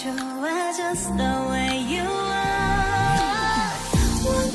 you were just the